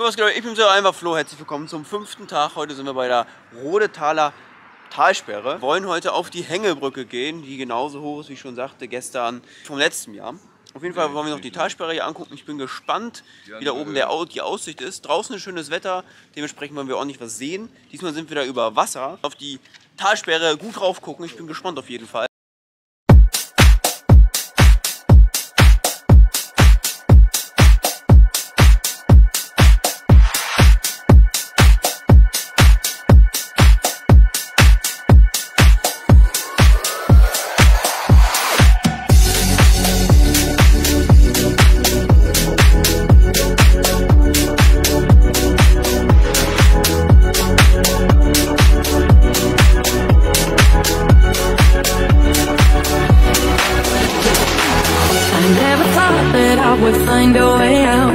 Was geht? Ich bin so einfach Flo. Herzlich willkommen zum fünften Tag. Heute sind wir bei der Rodetaler Talsperre. Wir wollen heute auf die Hängebrücke gehen, die genauso hoch ist, wie ich schon sagte, gestern vom letzten Jahr. Auf jeden Fall wollen wir noch die Talsperre hier angucken. Ich bin gespannt, wie da oben der, die Aussicht ist. Draußen ist schönes Wetter, dementsprechend wollen wir nicht was sehen. Diesmal sind wir da über Wasser. Auf die Talsperre gut drauf gucken. Ich bin gespannt auf jeden Fall. Would find a way out.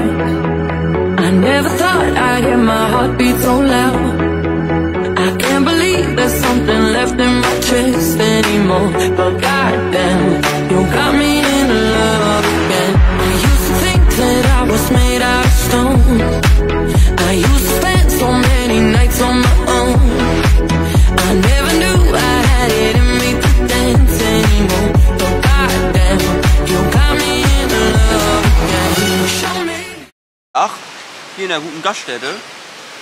I never thought I'd hear my heartbeat so loud. I can't believe there's something left in my chest anymore. But goddamn, you got me in love again. I used to think that I was made out of stone. Ach, hier in der guten Gaststätte.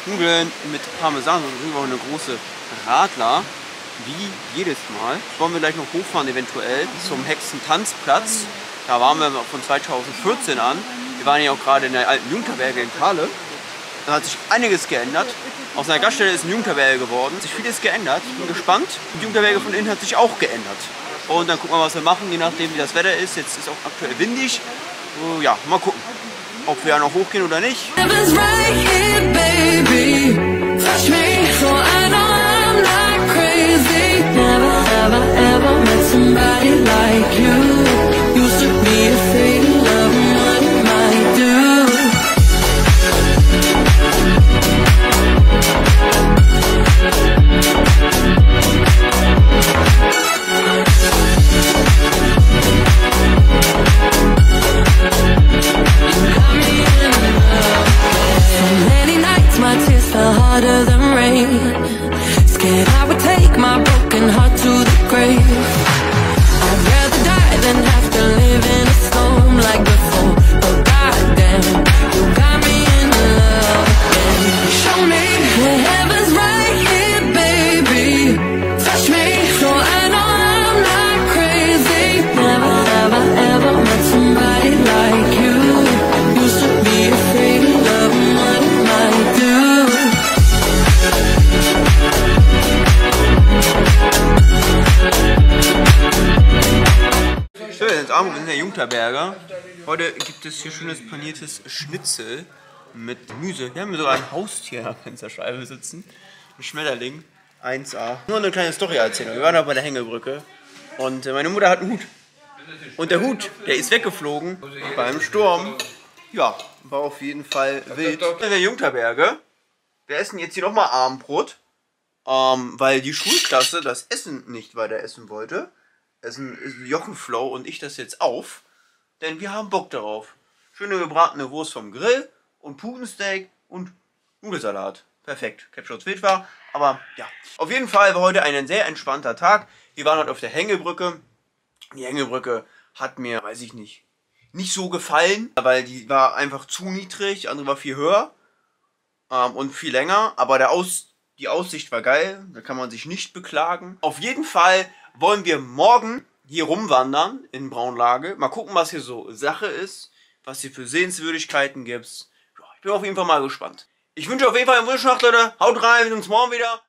Nudeln mit Parmesan und drüber eine große Radler. Wie jedes Mal. Wollen wir gleich noch hochfahren, eventuell zum Hexentanzplatz. Da waren wir von 2014 an. Wir waren ja auch gerade in der alten Jugendherberge in Thale. Da hat sich einiges geändert. Aus einer Gaststätte ist eine Jugendherberge geworden. Hat sich vieles geändert. Ich bin gespannt. Die Jugendherberge von innen hat sich auch geändert. Und dann gucken wir, was wir machen, je nachdem, wie das Wetter ist. Jetzt ist auch aktuell windig. Oh, ja, mal gucken, ob wir noch hochgehen oder nicht. Abend in der Jugendherberge. Heute gibt es hier schönes paniertes Schnitzel mit Gemüse. Wir haben sogar ein Haustier am Fensterscheibe sitzen. Ein Schmetterling. 1A. Nur eine kleine Story erzählen. Wir waren da bei der Hängebrücke und äh, meine Mutter hat einen Hut. Und der Hut, der ist weggeflogen beim Sturm. Ja, war auf jeden Fall wild. In der Jugendherberge. Wir essen jetzt hier nochmal Abendbrot. Ähm, weil die Schulklasse das Essen nicht weiter essen wollte. Essen ist Jochenflow und ich das jetzt auf. Denn wir haben Bock darauf. Schöne gebratene Wurst vom Grill und Putensteak und Nudelsalat. Perfekt. Capshots wild war. Aber ja. Auf jeden Fall war heute ein sehr entspannter Tag. Wir waren heute auf der Hängebrücke. Die Hängebrücke hat mir, weiß ich nicht, nicht so gefallen, weil die war einfach zu niedrig, die andere war viel höher ähm, und viel länger, aber der Aus, die Aussicht war geil, da kann man sich nicht beklagen. Auf jeden Fall wollen wir morgen hier rumwandern in Braunlage, mal gucken, was hier so Sache ist, was hier für Sehenswürdigkeiten gibt. Ich bin auf jeden Fall mal gespannt. Ich wünsche auf jeden Fall einen wunderschönen Tag, Leute. Haut rein, wir sehen uns morgen wieder.